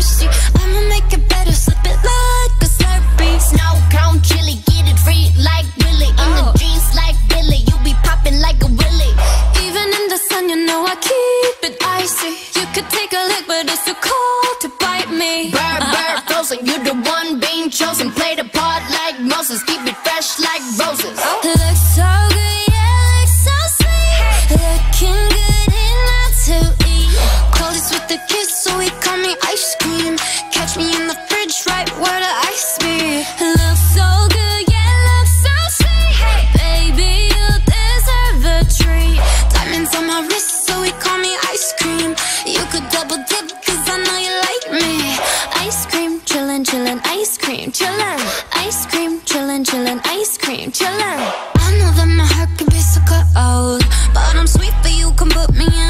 thirsty. I'ma make it better, slip it like a Slurpee Snow cone chili, get it free like Willy. In the oh. jeans like Billy, you be popping like a Willy. Even in the sun, you know I keep it icy. You could take a lick, but it's too cold to bite me. Bird, bird, frozen, you the one being chosen. Play the part like Moses, keep it fresh like roses. Oh. Cream, chillin'. Ice cream, chillin', chillin', ice cream, chillin'. I know that my heart can be so cold, but I'm sweet for you, can put me in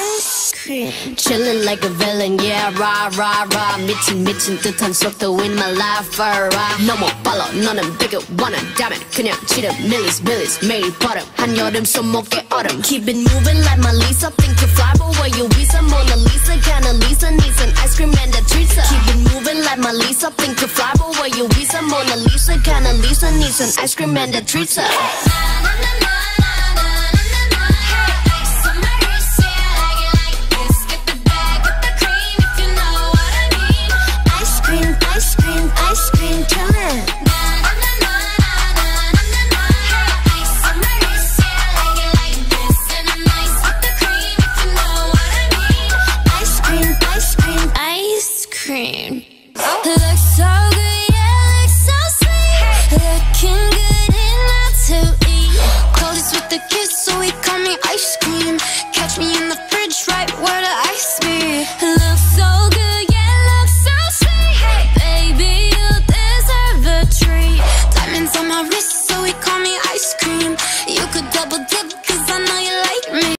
Chillin' like a villain, yeah, rah, rah, rah. 미친, 미친 듯한 속도 in my life, alright. 너무 빨라, 너는 bigger, 원한다면 그냥 치름, millies, millies. 매일 버릇, 한여름 손목에 얼음. Keep it moving like my Lisa. Think you fly, but where you visa? Mona Lisa, kinda Lisa needs an ice cream and a treat. Keep it moving like my Lisa. Think you fly, but where you visa? Mona Lisa, kinda Lisa needs an ice cream and a treat. Ice cream.